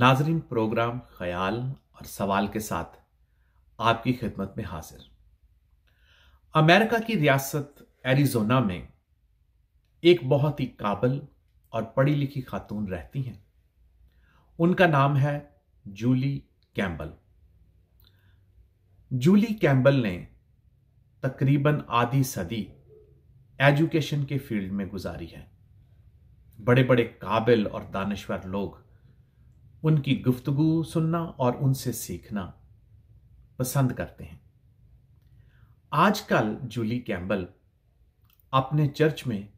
नाजरीन प्रोग्राम, ख्याल और सवाल के साथ आपकी खिदमत में हाजिर। अमेरिका की रियासत एरिजोना में एक बहुत ही काबिल और पढ़ी लिखी खातून रहती हैं। उनका नाम है जूली कैम्बल। जूली कैम्बल ने तकरीबन आधी सदी एजुकेशन के फ़ील्ड में गुजारी है। बड़े बड़े काबिल और दानश्वर लोग उनकी गुफ्तगु सुनना और उनसे सीखना पसंद करते हैं। आजकल जूली कैम्बल अपने चर्च में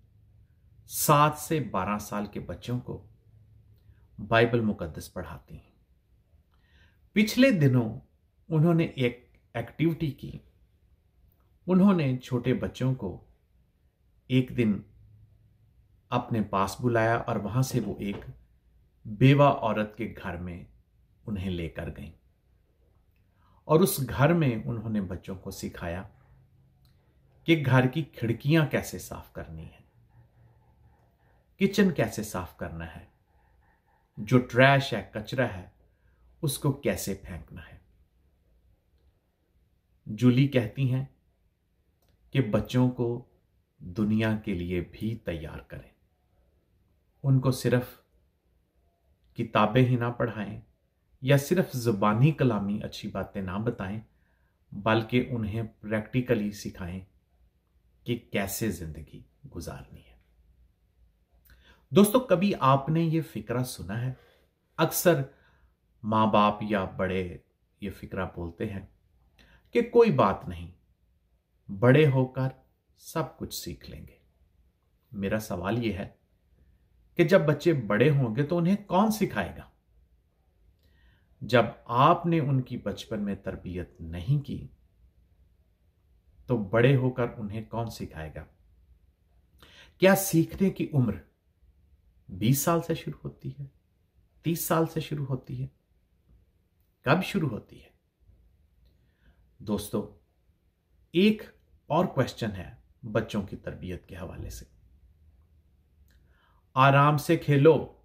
सात से बारह साल के बच्चों को बाइबल मुकद्दस पढ़ाती हैं। पिछले दिनों उन्होंने एक एक्टिविटी की। उन्होंने छोटे बच्चों को एक दिन अपने पास बुलाया और वहाँ से वो एक बेवा औरत के घर में उन्हें लेकर गई। और उस घर में उन्होंने बच्चों को सिखाया कि घर की खिड़कियाँ कैसे साफ़ करनी है, किचन कैसे साफ़ करना है, जो ट्रैश है, कचरा है, उसको कैसे फेंकना है। जूली कहती हैं कि बच्चों को दुनिया के लिए भी तैयार करें। उनको सिर्फ़ किताबें ही ना पढ़ाएँ, या सिर्फ़ ज़ुबानी कलामी अच्छी बातें ना बताएँ, बल्कि उन्हें प्रैक्टिकली सिखाएँ कि कैसे ज़िंदगी गुजारनी है। दोस्तों, कभी आपने ये फिक्रा सुना है? अक्सर माँ बाप या बड़े ये फिक्रा बोलते हैं कि कोई बात नहीं, बड़े होकर सब कुछ सीख लेंगे। मेरा सवाल यह है कि जब बच्चे बड़े होंगे तो उन्हें कौन सिखाएगा? जब आपने उनकी बचपन में तरबियत नहीं की तो बड़े होकर उन्हें कौन सिखाएगा? क्या सीखने की उम्र 20 साल से शुरू होती है? 30 साल से शुरू होती है? कब शुरू होती है? दोस्तों, एक और क्वेश्चन है बच्चों की तरबियत के हवाले से। आराम से खेलो,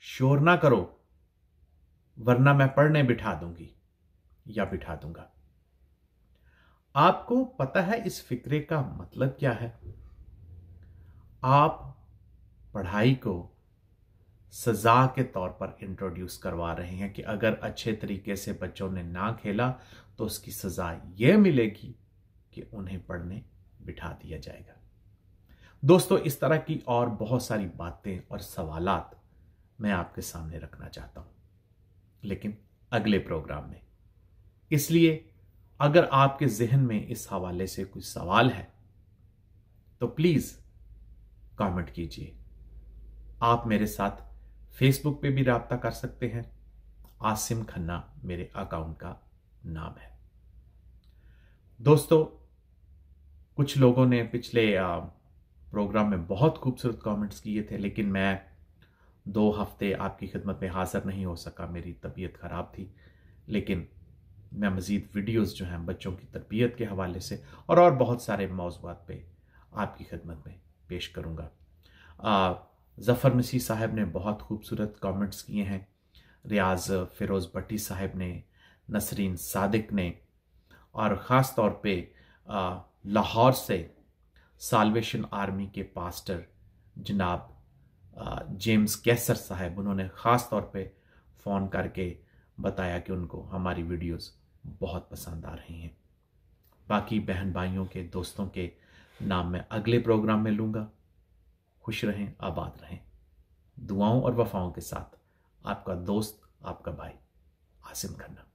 शोर ना करो, वरना मैं पढ़ने बिठा दूँगी या बिठा दूँगा। आपको पता है इस फिक्रे का मतलब क्या है? आप पढ़ाई को सजा के तौर पर इंट्रोड्यूस करवा रहे हैं कि अगर अच्छे तरीके से बच्चों ने ना खेला तो उसकी सजा यह मिलेगी कि उन्हें पढ़ने बिठा दिया जाएगा। दोस्तों, इस तरह की और बहुत सारी बातें और सवालात मैं आपके सामने रखना चाहता हूँ। लेकिन अगले प्रोग्राम में। इसलिए, अगर आपके जहन में इस हवाले से कुछ सवाल है तो प्लीज़ कमेंट कीजिए। आप मेरे साथ फेसबुक पे भी रबता कर सकते हैं। आसिम खन्ना मेरे अकाउंट का नाम है। दोस्तों, कुछ लोगों ने पिछले प्रोग्राम में बहुत खूबसूरत कमेंट्स किए थे, लेकिन मैं दो हफ़्ते आपकी खिदमत में हाजिर नहीं हो सका, मेरी तबीयत ख़राब थी। लेकिन मैं मज़ीद वीडियोस जो हैं बच्चों की तरबियत के हवाले से और और बहुत सारे मौजूद पे आपकी खिदमत में पेश करूँगा। ज़फ़र मसीह साहब ने बहुत खूबसूरत कमेंट्स किए हैं। रियाज फ़िरोज़ भट्टी साहब ने, नसरीन सादिक ने और ख़ास तौर पे लाहौर से सालवेशन आर्मी के पास्टर जनाब जेम्स कैसर साहब, उन्होंने ख़ास तौर पे फ़ोन करके बताया कि उनको हमारी वीडियोस बहुत पसंद आ रही हैं। बाकी बहन भाइयों के दोस्तों के नाम मैं अगले प्रोग्राम में लूँगा। खुश रहें, आबाद रहें। दुआओं और वफाओं के साथ आपका दोस्त, आपका भाई आसिम खन्ना।